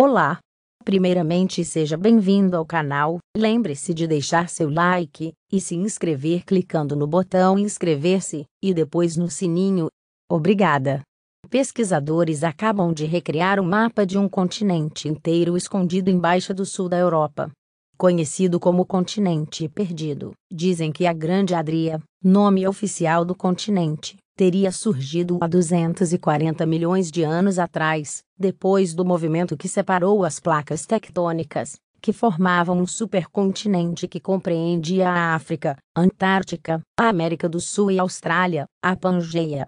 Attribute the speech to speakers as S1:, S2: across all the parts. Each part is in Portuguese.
S1: Olá! Primeiramente, seja bem-vindo ao canal. Lembre-se de deixar seu like e se inscrever clicando no botão inscrever-se e depois no sininho. Obrigada! Pesquisadores acabam de recriar o um mapa de um continente inteiro escondido embaixo do sul da Europa. Conhecido como Continente Perdido, dizem que a Grande Adria, nome oficial do continente, teria surgido há 240 milhões de anos atrás, depois do movimento que separou as placas tectônicas, que formavam um supercontinente que compreendia a África, a Antártica, a América do Sul e a Austrália, a Pangeia.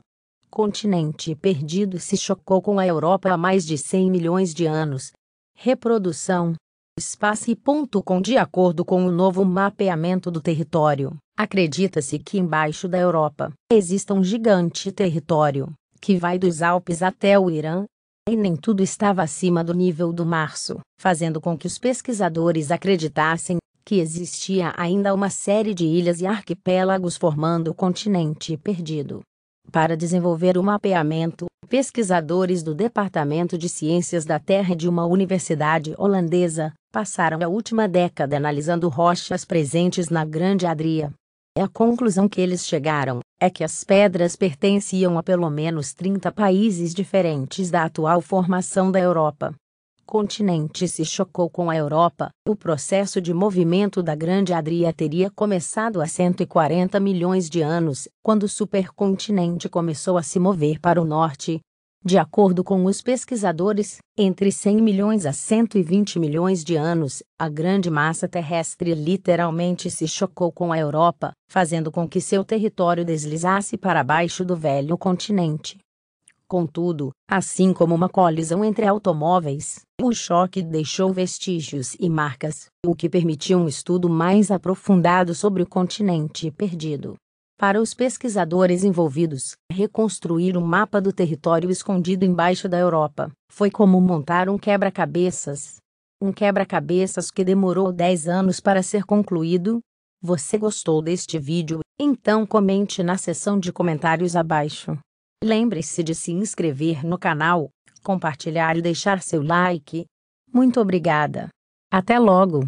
S1: Continente perdido se chocou com a Europa há mais de 100 milhões de anos. Reprodução espaço e ponto com de acordo com o novo mapeamento do território. Acredita-se que embaixo da Europa exista um gigante território que vai dos Alpes até o Irã, e nem tudo estava acima do nível do março, fazendo com que os pesquisadores acreditassem que existia ainda uma série de ilhas e arquipélagos formando o continente perdido. Para desenvolver o mapeamento, pesquisadores do Departamento de Ciências da Terra de uma universidade holandesa passaram a última década analisando rochas presentes na Grande Adria. A conclusão que eles chegaram é que as pedras pertenciam a pelo menos 30 países diferentes da atual formação da Europa continente se chocou com a Europa, o processo de movimento da Grande Adria teria começado há 140 milhões de anos, quando o supercontinente começou a se mover para o norte. De acordo com os pesquisadores, entre 100 milhões a 120 milhões de anos, a grande massa terrestre literalmente se chocou com a Europa, fazendo com que seu território deslizasse para baixo do velho continente. Contudo, assim como uma colisão entre automóveis, o choque deixou vestígios e marcas, o que permitiu um estudo mais aprofundado sobre o continente perdido. Para os pesquisadores envolvidos, reconstruir um mapa do território escondido embaixo da Europa foi como montar um quebra-cabeças. Um quebra-cabeças que demorou 10 anos para ser concluído. Você gostou deste vídeo? Então comente na seção de comentários abaixo. Lembre-se de se inscrever no canal, compartilhar e deixar seu like. Muito obrigada. Até logo!